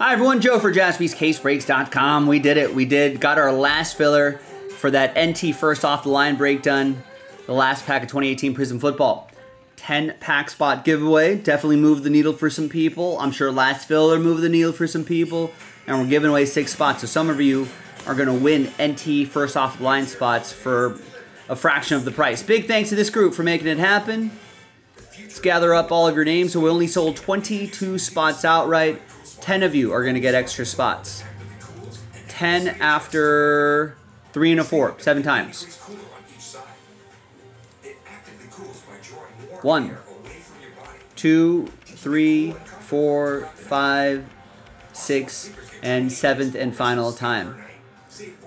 Hi everyone, Joe for jaspyscasebreaks.com. We did it. We did got our last filler for that NT first off the line break done. The last pack of 2018 Prizm Football. 10 pack spot giveaway. Definitely moved the needle for some people. I'm sure last filler moved the needle for some people. And we're giving away six spots. So some of you are going to win NT first off the line spots for a fraction of the price. Big thanks to this group for making it happen. Let's gather up all of your names. So we only sold 22 spots outright. 10 of you are going to get extra spots. 10 after 3 and a 4, 7 times. 1, 2, 3, 4, 5, 6, and 7th and final time.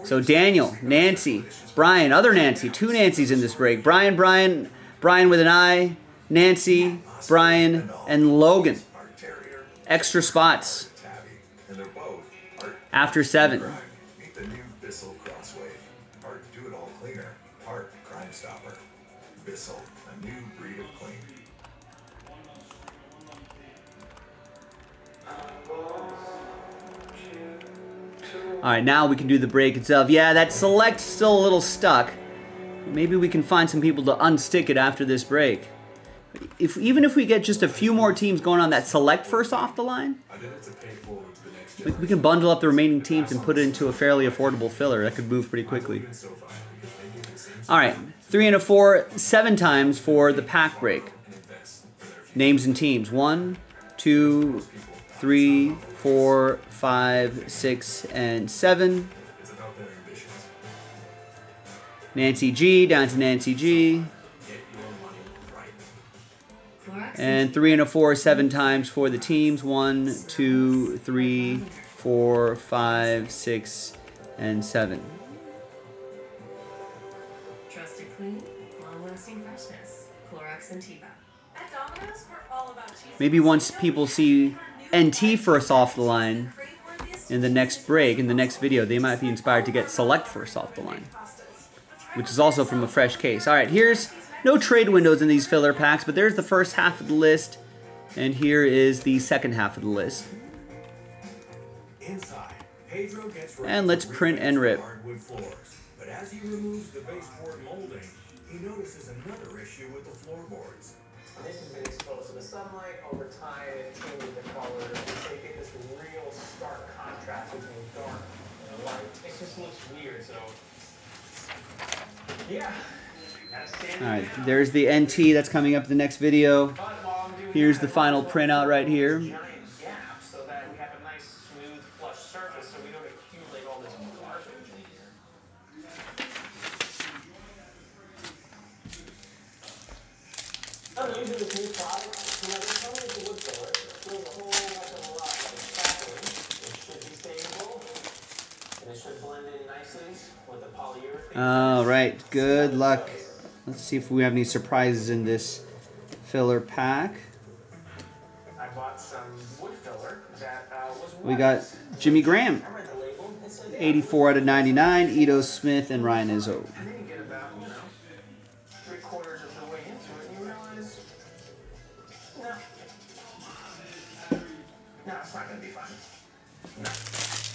So Daniel, Nancy, Brian, other Nancy, two Nancys in this break. Brian, Brian, Brian with an I, Nancy, Brian, and Logan extra spots after seven. All right, now we can do the break itself. Yeah, that select's still a little stuck. Maybe we can find some people to unstick it after this break if even if we get just a few more teams going on that select first off the line, we, we can bundle up the remaining teams and put it into a fairly affordable filler. That could move pretty quickly. All right, three and a four, seven times for the pack break. Names and teams. One, two, three, four, five, six, and seven. Nancy G down to Nancy G. And three and a four, seven times for the teams. One, two, three, four, five, six, and seven. Trusted clean, long-lasting freshness. Clorox and Tiva. Maybe once people see NT first off the line in the next break, in the next video, they might be inspired to get Select first off the line, which is also from a fresh case. All right, here's no trade windows in these filler packs, but there's the first half of the list, and here is the second half of the list. And let's print and rip. But as he removes the baseboard molding, he notices another issue with the floorboards. This has been exposed to the sunlight over time. It changes the color. It's taking this real stark contrast between dark and light. It just looks weird. So, yeah. All right, there's the NT that's coming up the next video. Here's the final printout right here. All right, good luck. Let's see if we have any surprises in this filler pack. We got Jimmy Graham, 84 out of 99, Ito Smith, and Ryan Izzo.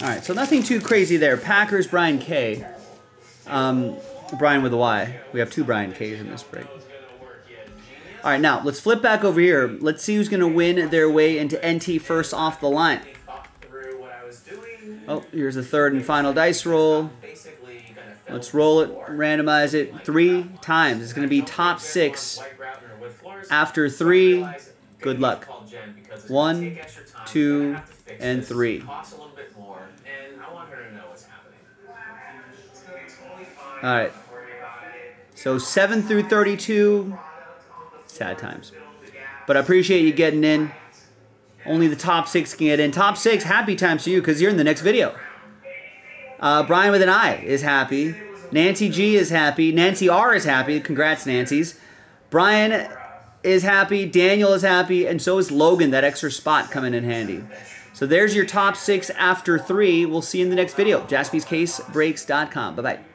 All right, so nothing too crazy there. Packers, Brian K. Um, Brian with a Y. We have two Brian K's in this break. All right, now let's flip back over here. Let's see who's going to win their way into NT first off the line. Oh, here's the third and final dice roll. Let's roll it, randomize it three times. It's going to be top six. After three, good luck. One, two, and three. All right. So 7 through 32, sad times. But I appreciate you getting in. Only the top six can get in. Top six, happy times to you because you're in the next video. Uh, Brian with an I is happy. Nancy G is happy. Nancy R is happy. Congrats, Nancy's. Brian is happy. Daniel is happy. And so is Logan, that extra spot coming in handy. So there's your top six after three. We'll see you in the next video. JaspysCaseBreaks.com. Bye-bye.